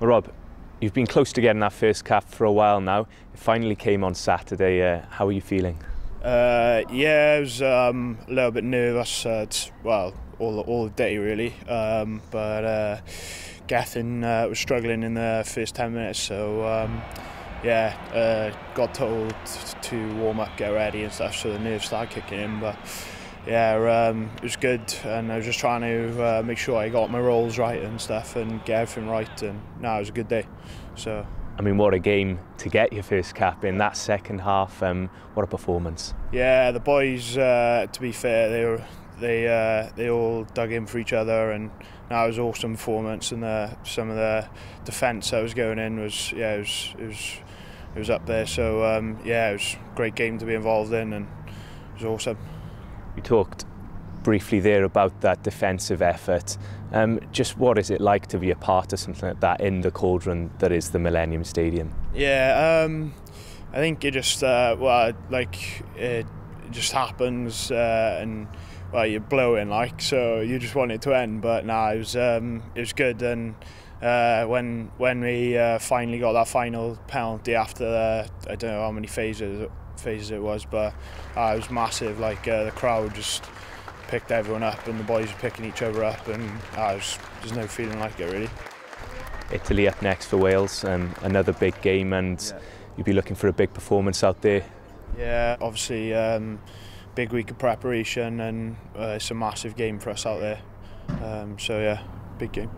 Rob, you've been close to getting that first cap for a while now. It finally came on Saturday. Uh, how are you feeling? Uh, yeah, I was um, a little bit nervous. Uh, well, all all day really, um, but uh, Gethin uh, was struggling in the first ten minutes, so um, yeah, uh, got told to warm up, get ready and stuff, so the nerves started kicking in, but. Yeah, um, it was good, and I was just trying to uh, make sure I got my roles right and stuff, and get everything right. And now it was a good day. So I mean, what a game to get your first cap in that second half. Um, what a performance! Yeah, the boys. Uh, to be fair, they were they uh, they all dug in for each other, and that was awesome performance. And the, some of the defence that was going in was yeah, it was it was it was up there. So um, yeah, it was a great game to be involved in, and it was awesome. You talked briefly there about that defensive effort. Um, just what is it like to be a part of something like that in the cauldron that is the Millennium Stadium? Yeah, um, I think it just, uh, well, like, it just happens uh, and well, you're blowing like, so you just want it to end. But nah, it was um, it was good. And uh, when when we uh, finally got that final penalty after the, I don't know how many phases phases it was, but uh, it was massive. Like uh, the crowd just picked everyone up, and the boys were picking each other up, and uh, was, there's no feeling like it really. Italy up next for Wales, um, another big game, and yeah. you'd be looking for a big performance out there. Yeah, obviously. Um, big week of preparation, and uh, it's a massive game for us out there. Um, so yeah, big game.